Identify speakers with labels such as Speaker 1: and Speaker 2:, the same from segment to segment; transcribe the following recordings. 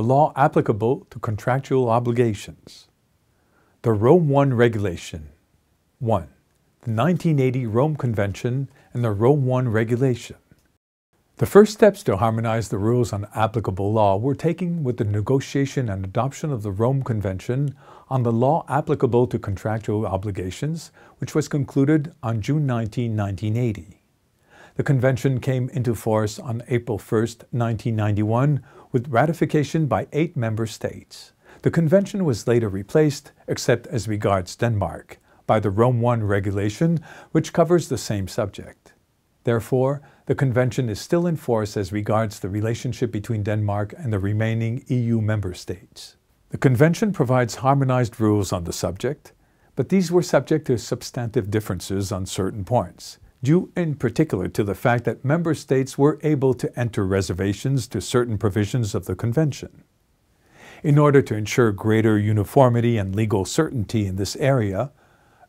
Speaker 1: the law applicable to contractual obligations. The Rome I Regulation 1. The 1980 Rome Convention and the Rome I Regulation. The first steps to harmonize the rules on applicable law were taken with the negotiation and adoption of the Rome Convention on the law applicable to contractual obligations, which was concluded on June 19, 1980. The convention came into force on April 1, 1991, with ratification by eight member states. The convention was later replaced, except as regards Denmark, by the Rome I regulation, which covers the same subject. Therefore, the Convention is still in force as regards the relationship between Denmark and the remaining EU member states. The Convention provides harmonized rules on the subject, but these were subject to substantive differences on certain points, due in particular to the fact that member states were able to enter reservations to certain provisions of the Convention. In order to ensure greater uniformity and legal certainty in this area,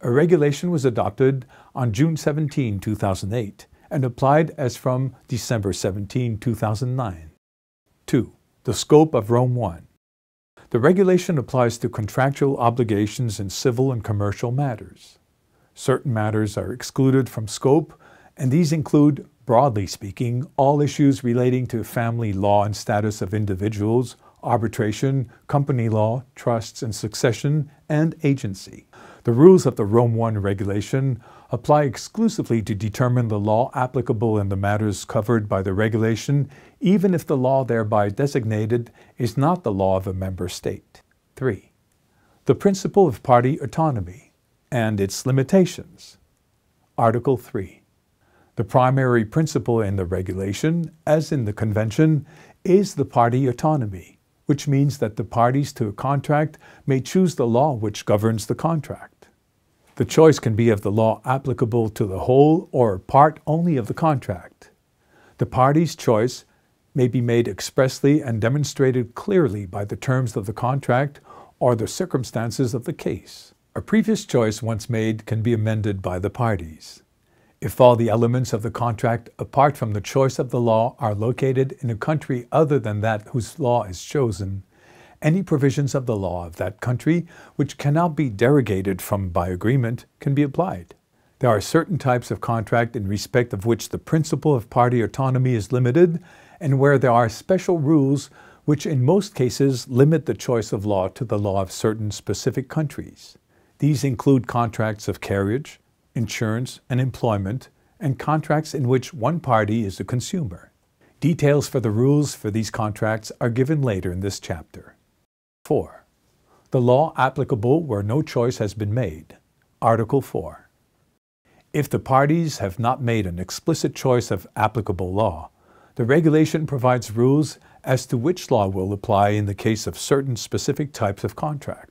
Speaker 1: a regulation was adopted on June 17, 2008, and applied as from December 17, 2009. 2. The scope of Rome I. The regulation applies to contractual obligations in civil and commercial matters. Certain matters are excluded from scope, and these include, broadly speaking, all issues relating to family law and status of individuals, arbitration, company law, trusts and succession, and agency. The rules of the Rome I regulation apply exclusively to determine the law applicable in the matters covered by the regulation, even if the law thereby designated is not the law of a member state. 3. The principle of party autonomy and its limitations. Article 3. The primary principle in the regulation, as in the Convention, is the party autonomy, which means that the parties to a contract may choose the law which governs the contract. The choice can be of the law applicable to the whole or part only of the contract. The party's choice may be made expressly and demonstrated clearly by the terms of the contract or the circumstances of the case. A previous choice once made can be amended by the parties. If all the elements of the contract apart from the choice of the law are located in a country other than that whose law is chosen, any provisions of the law of that country which cannot be derogated from by agreement can be applied. There are certain types of contract in respect of which the principle of party autonomy is limited and where there are special rules which in most cases limit the choice of law to the law of certain specific countries. These include contracts of carriage, insurance, and employment, and contracts in which one party is the consumer. Details for the rules for these contracts are given later in this chapter. 4. The law applicable where no choice has been made. Article 4. If the parties have not made an explicit choice of applicable law, the regulation provides rules as to which law will apply in the case of certain specific types of contract.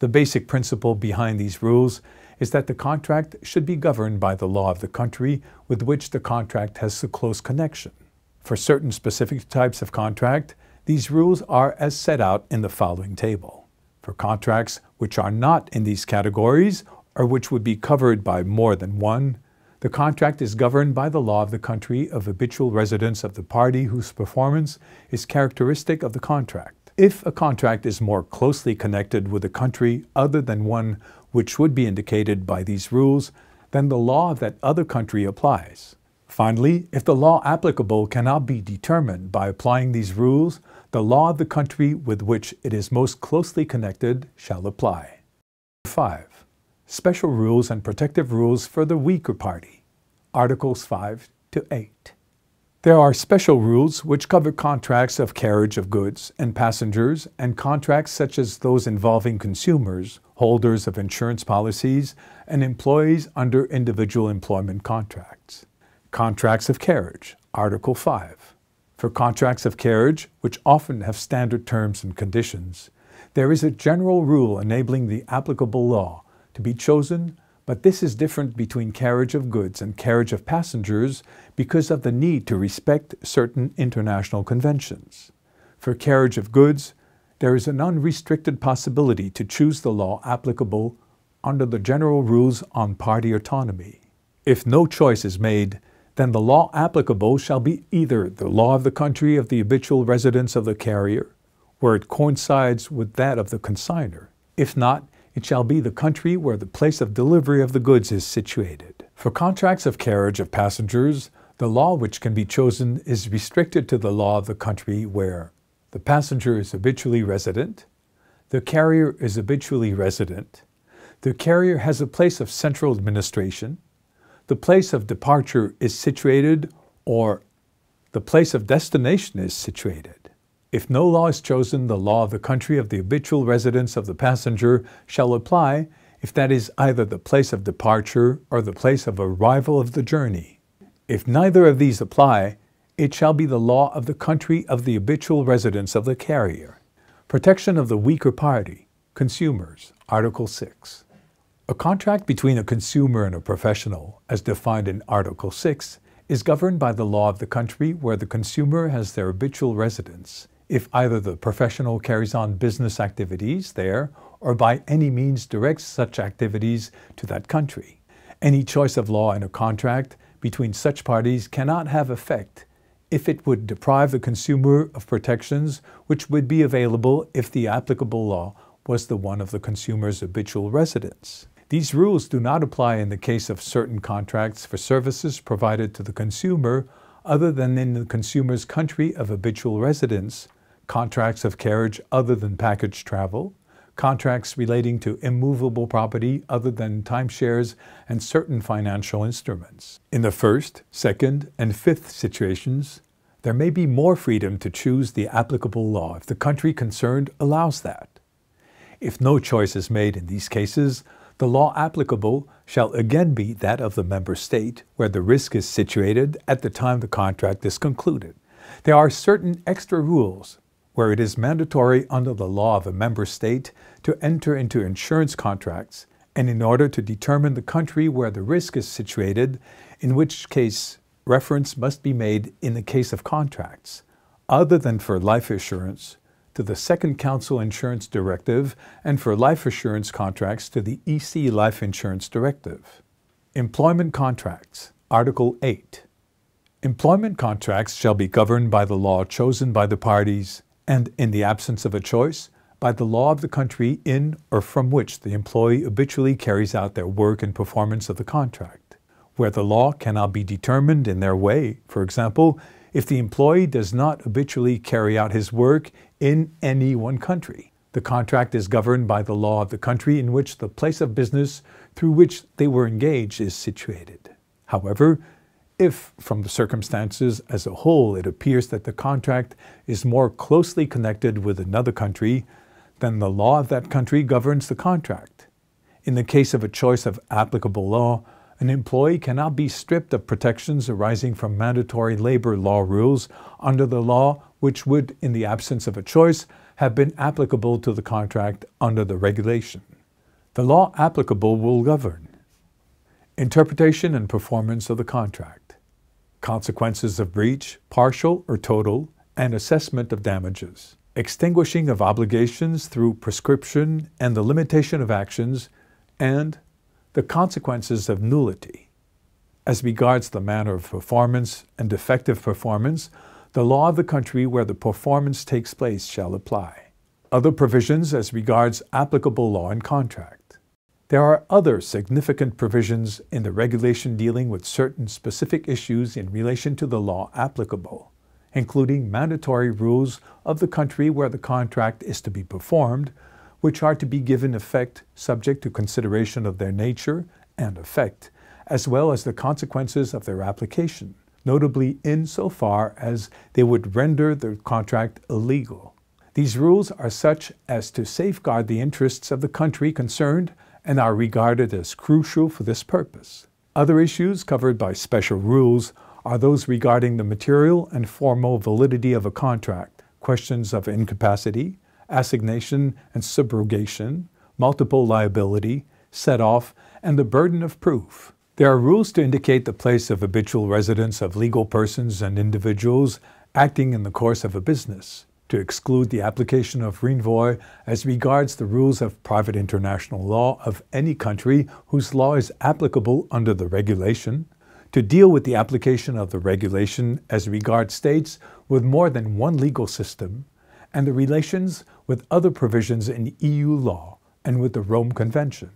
Speaker 1: The basic principle behind these rules is that the contract should be governed by the law of the country with which the contract has a close connection. For certain specific types of contract, these rules are as set out in the following table. For contracts which are not in these categories or which would be covered by more than one, the contract is governed by the law of the country of habitual residence of the party whose performance is characteristic of the contract. If a contract is more closely connected with a country other than one which would be indicated by these rules, then the law of that other country applies. Finally, if the law applicable cannot be determined by applying these rules, the law of the country with which it is most closely connected shall apply. 5. Special rules and protective rules for the weaker party. Articles 5 to 8. There are special rules which cover contracts of carriage of goods and passengers and contracts such as those involving consumers, holders of insurance policies, and employees under individual employment contracts. Contracts of carriage, Article 5. For contracts of carriage, which often have standard terms and conditions, there is a general rule enabling the applicable law to be chosen, but this is different between carriage of goods and carriage of passengers because of the need to respect certain international conventions. For carriage of goods, there is an unrestricted possibility to choose the law applicable under the general rules on party autonomy. If no choice is made, then the law applicable shall be either the law of the country of the habitual residence of the carrier, where it coincides with that of the consigner. If not, it shall be the country where the place of delivery of the goods is situated. For contracts of carriage of passengers, the law which can be chosen is restricted to the law of the country where the passenger is habitually resident, the carrier is habitually resident, the carrier has a place of central administration, the place of departure is situated, or the place of destination is situated. If no law is chosen, the law of the country of the habitual residence of the passenger shall apply if that is either the place of departure or the place of arrival of the journey. If neither of these apply, it shall be the law of the country of the habitual residence of the carrier. Protection of the weaker party, consumers, Article 6. A contract between a consumer and a professional, as defined in Article 6, is governed by the law of the country where the consumer has their habitual residence, if either the professional carries on business activities there or by any means directs such activities to that country. Any choice of law in a contract between such parties cannot have effect if it would deprive the consumer of protections which would be available if the applicable law was the one of the consumer's habitual residence. These rules do not apply in the case of certain contracts for services provided to the consumer other than in the consumer's country of habitual residence, contracts of carriage other than package travel, contracts relating to immovable property other than timeshares, and certain financial instruments. In the first, second, and fifth situations, there may be more freedom to choose the applicable law if the country concerned allows that. If no choice is made in these cases, the law applicable shall again be that of the member state where the risk is situated at the time the contract is concluded. There are certain extra rules where it is mandatory under the law of a member state to enter into insurance contracts and in order to determine the country where the risk is situated, in which case reference must be made in the case of contracts, other than for life assurance, to the Second Council Insurance Directive and for life assurance contracts to the EC Life Insurance Directive. Employment Contracts, Article 8. Employment contracts shall be governed by the law chosen by the parties and, in the absence of a choice, by the law of the country in or from which the employee habitually carries out their work in performance of the contract. Where the law cannot be determined in their way, for example, if the employee does not habitually carry out his work in any one country. The contract is governed by the law of the country in which the place of business through which they were engaged is situated. However, if, from the circumstances as a whole, it appears that the contract is more closely connected with another country, then the law of that country governs the contract. In the case of a choice of applicable law, an employee cannot be stripped of protections arising from mandatory labor law rules under the law which would, in the absence of a choice, have been applicable to the contract under the regulation. The law applicable will govern interpretation and performance of the contract, consequences of breach, partial or total, and assessment of damages, extinguishing of obligations through prescription and the limitation of actions, and the consequences of nullity. As regards the manner of performance and defective performance, the law of the country where the performance takes place shall apply. Other provisions as regards applicable law and contract. There are other significant provisions in the regulation dealing with certain specific issues in relation to the law applicable, including mandatory rules of the country where the contract is to be performed, which are to be given effect subject to consideration of their nature and effect, as well as the consequences of their application, notably insofar as they would render the contract illegal. These rules are such as to safeguard the interests of the country concerned and are regarded as crucial for this purpose. Other issues covered by special rules are those regarding the material and formal validity of a contract, questions of incapacity, assignation and subrogation, multiple liability, set off, and the burden of proof. There are rules to indicate the place of habitual residence of legal persons and individuals acting in the course of a business, to exclude the application of renvoi as regards the rules of private international law of any country whose law is applicable under the regulation, to deal with the application of the regulation as regards states with more than one legal system, and the relations with other provisions in EU law and with the Rome Convention.